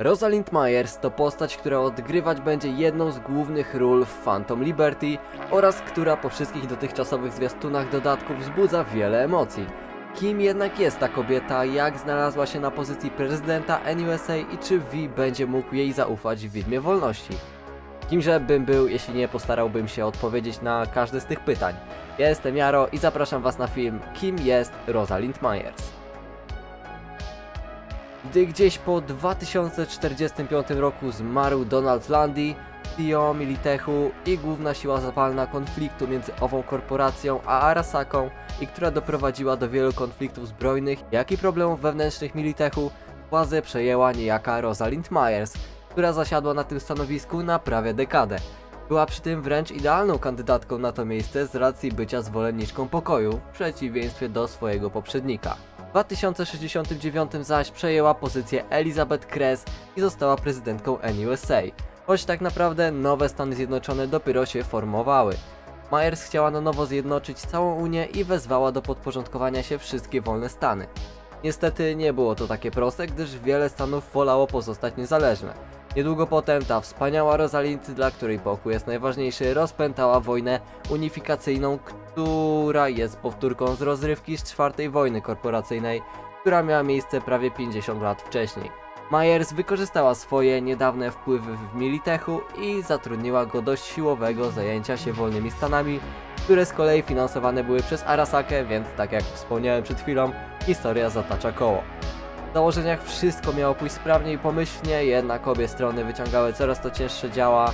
Rosalind Myers to postać, która odgrywać będzie jedną z głównych ról w Phantom Liberty oraz która po wszystkich dotychczasowych zwiastunach dodatków wzbudza wiele emocji. Kim jednak jest ta kobieta, jak znalazła się na pozycji prezydenta NUSA i czy V będzie mógł jej zaufać w Widmie Wolności? Kimże bym był, jeśli nie postarałbym się odpowiedzieć na każde z tych pytań? Ja jestem Jaro i zapraszam Was na film Kim jest Rosalind Myers? Gdy gdzieś po 2045 roku zmarł Donald Landy, CEO Militechu i główna siła zapalna konfliktu między ową korporacją a Arasaką i która doprowadziła do wielu konfliktów zbrojnych, jak i problemów wewnętrznych Militechu, władzę przejęła niejaka Rosalind Myers, która zasiadła na tym stanowisku na prawie dekadę. Była przy tym wręcz idealną kandydatką na to miejsce z racji bycia zwolenniczką pokoju, w przeciwieństwie do swojego poprzednika. W 2069 zaś przejęła pozycję Elizabeth Kress i została prezydentką NUSA, choć tak naprawdę nowe Stany Zjednoczone dopiero się formowały. Myers chciała na nowo zjednoczyć całą Unię i wezwała do podporządkowania się wszystkie wolne Stany. Niestety nie było to takie proste, gdyż wiele stanów wolało pozostać niezależne. Niedługo potem ta wspaniała Rosalind, dla której pokój jest najważniejszy, rozpętała wojnę unifikacyjną, która jest powtórką z rozrywki z czwartej wojny korporacyjnej, która miała miejsce prawie 50 lat wcześniej. Myers wykorzystała swoje niedawne wpływy w Militechu i zatrudniła go do siłowego zajęcia się wolnymi stanami, które z kolei finansowane były przez Arasakę, więc tak jak wspomniałem przed chwilą, historia zatacza koło. W założeniach wszystko miało pójść sprawnie i pomyślnie, jednak obie strony wyciągały coraz to cięższe działa,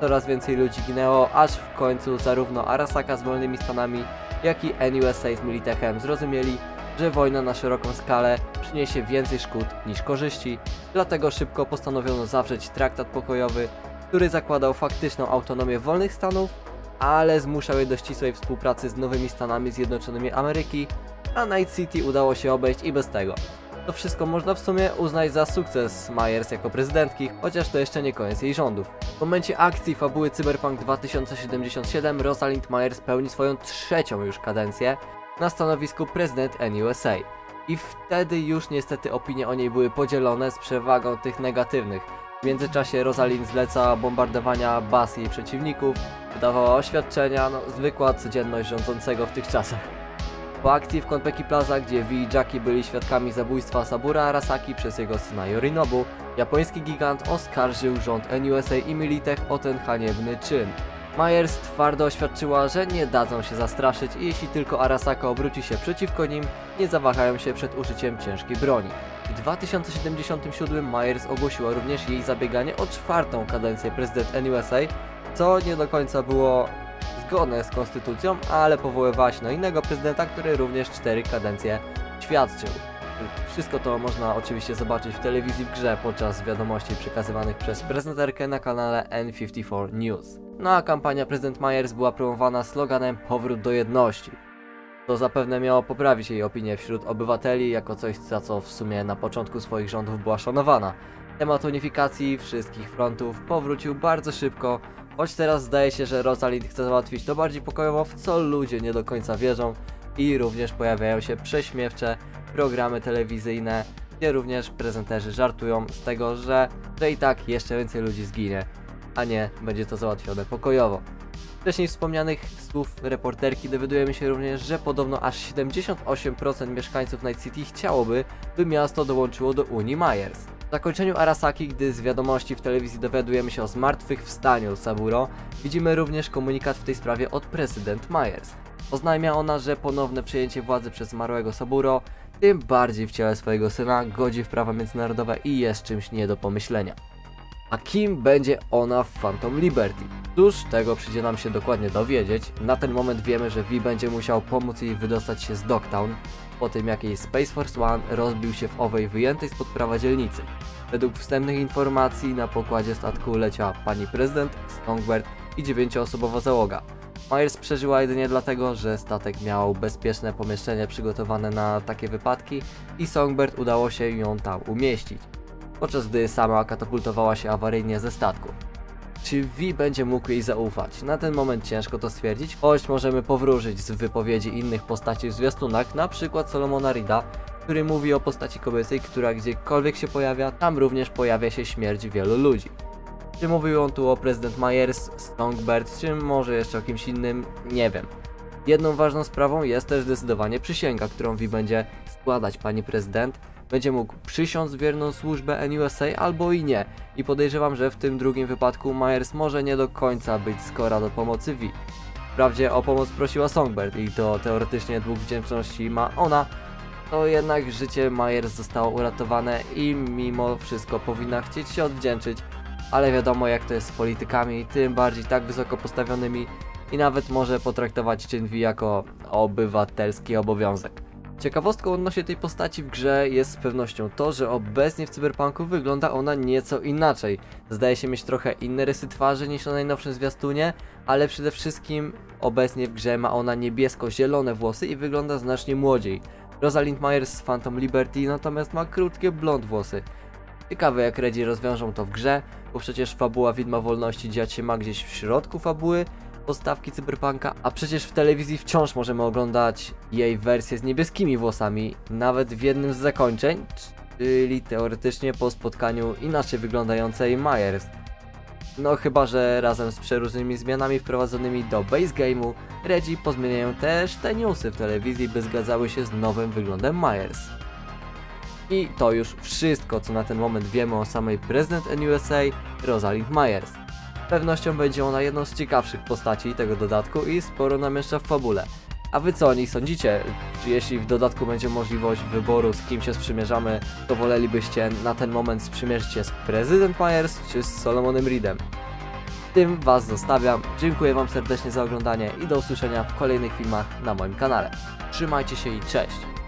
coraz więcej ludzi ginęło, aż w końcu zarówno Arasaka z wolnymi stanami, jak i NUSA z Militechem zrozumieli, że wojna na szeroką skalę przyniesie więcej szkód niż korzyści, dlatego szybko postanowiono zawrzeć traktat pokojowy, który zakładał faktyczną autonomię wolnych stanów, ale zmuszał je do ścisłej współpracy z nowymi Stanami Zjednoczonymi Ameryki, a Night City udało się obejść i bez tego. To wszystko można w sumie uznać za sukces Myers jako prezydentki, chociaż to jeszcze nie koniec jej rządów. W momencie akcji fabuły Cyberpunk 2077 Rosalind Myers pełni swoją trzecią już kadencję na stanowisku prezydent NUSA. I wtedy już niestety opinie o niej były podzielone z przewagą tych negatywnych. W międzyczasie Rosalind zleca bombardowania baz jej przeciwników, wydawała oświadczenia, no zwykła codzienność rządzącego w tych czasach. Po akcji w Konpeki Plaza, gdzie Vi i Jackie byli świadkami zabójstwa Sabura Arasaki przez jego syna Yorinobu, japoński gigant oskarżył rząd NUSA i Militech o ten haniebny czyn. Myers twardo oświadczyła, że nie dadzą się zastraszyć i jeśli tylko Arasaka obróci się przeciwko nim, nie zawahają się przed użyciem ciężkiej broni. W 2077 Myers ogłosiła również jej zabieganie o czwartą kadencję prezydent NUSA, co nie do końca było zgodne z konstytucją, ale powoływała się na innego prezydenta, który również cztery kadencje świadczył. Wszystko to można oczywiście zobaczyć w telewizji w grze podczas wiadomości przekazywanych przez prezenterkę na kanale N54 News. No a kampania prezydent Myers była promowana sloganem Powrót do jedności. To zapewne miało poprawić jej opinię wśród obywateli jako coś, za co w sumie na początku swoich rządów była szanowana. Temat unifikacji wszystkich frontów powrócił bardzo szybko, choć teraz zdaje się, że Rosalind chce załatwić to bardziej pokojowo, w co ludzie nie do końca wierzą i również pojawiają się prześmiewcze programy telewizyjne, gdzie również prezenterzy żartują z tego, że, że i tak jeszcze więcej ludzi zginie, a nie będzie to załatwione pokojowo. Wcześniej wspomnianych słów reporterki dowiadujemy się również, że podobno aż 78% mieszkańców Night City chciałoby, by miasto dołączyło do Unii Myers. Zakończeniu Arasaki, gdy z wiadomości w telewizji dowiadujemy się o zmartwychwstaniu Saburo, widzimy również komunikat w tej sprawie od prezydent Myers. Oznajmia ona, że ponowne przejęcie władzy przez zmarłego Saburo, tym bardziej w ciele swojego syna, godzi w prawa międzynarodowe i jest czymś nie do pomyślenia. A kim będzie ona w Phantom Liberty? Cóż, tego przyjdzie nam się dokładnie dowiedzieć. Na ten moment wiemy, że V będzie musiał pomóc jej wydostać się z Dogtown, po tym jak jej Space Force One rozbił się w owej wyjętej spod prawa dzielnicy. Według wstępnych informacji na pokładzie statku leciała pani prezydent, Songbird i dziewięcioosobowa załoga. Myers przeżyła jedynie dlatego, że statek miał bezpieczne pomieszczenie przygotowane na takie wypadki i Songbird udało się ją tam umieścić, podczas gdy sama katapultowała się awaryjnie ze statku. Czy V będzie mógł jej zaufać? Na ten moment ciężko to stwierdzić, choć możemy powróżyć z wypowiedzi innych postaci w zwiastunach, na przykład Solomona Rida, który mówi o postaci kobiecej, która gdziekolwiek się pojawia, tam również pojawia się śmierć wielu ludzi. Czy mówił on tu o prezydent Myers, Songbird, czy może jeszcze o kimś innym, nie wiem. Jedną ważną sprawą jest też zdecydowanie przysięga, którą Vi będzie składać pani prezydent. Będzie mógł przysiąc wierną służbę NUSA albo i nie. I podejrzewam, że w tym drugim wypadku Myers może nie do końca być skora do pomocy Vi. Wprawdzie o pomoc prosiła Songbird i to teoretycznie dług wdzięczności ma ona, to jednak życie Myers zostało uratowane i mimo wszystko powinna chcieć się odwdzięczyć, ale wiadomo jak to jest z politykami, tym bardziej tak wysoko postawionymi i nawet może potraktować czyn V jako obywatelski obowiązek. Ciekawostką odnośnie tej postaci w grze jest z pewnością to, że obecnie w Cyberpunku wygląda ona nieco inaczej. Zdaje się mieć trochę inne rysy twarzy niż na najnowszym zwiastunie, ale przede wszystkim obecnie w grze ma ona niebiesko-zielone włosy i wygląda znacznie młodziej. Rosalind Myers z Phantom Liberty natomiast ma krótkie blond włosy. Ciekawe jak Redzi rozwiążą to w grze, bo przecież fabuła Widma Wolności dziać się ma gdzieś w środku fabuły, postawki Cyberpunka, a przecież w telewizji wciąż możemy oglądać jej wersję z niebieskimi włosami, nawet w jednym z zakończeń, czyli teoretycznie po spotkaniu inaczej wyglądającej Myers. No chyba, że razem z przeróżnymi zmianami wprowadzonymi do base game'u, Reggie pozmieniają też te newsy w telewizji, by zgadzały się z nowym wyglądem Myers. I to już wszystko, co na ten moment wiemy o samej prezydent NUSA, Rosalind Myers. Pewnością będzie ona jedną z ciekawszych postaci tego dodatku i sporo namieszcza w fabule. A wy co o niej sądzicie? Czy jeśli w dodatku będzie możliwość wyboru z kim się sprzymierzamy, to wolelibyście na ten moment sprzymierzyć się z prezydent Myers czy z Solomonem Reedem? Tym was zostawiam, dziękuję wam serdecznie za oglądanie i do usłyszenia w kolejnych filmach na moim kanale. Trzymajcie się i cześć!